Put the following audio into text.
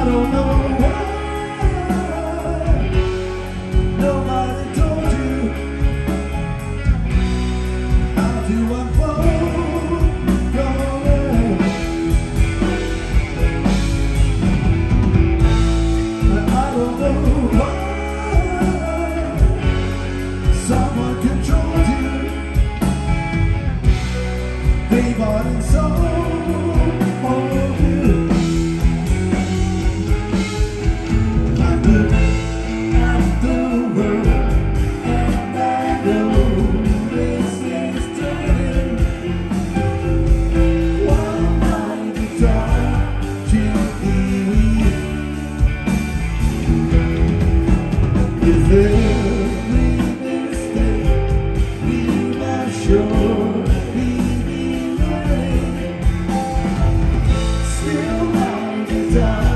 I don't know. down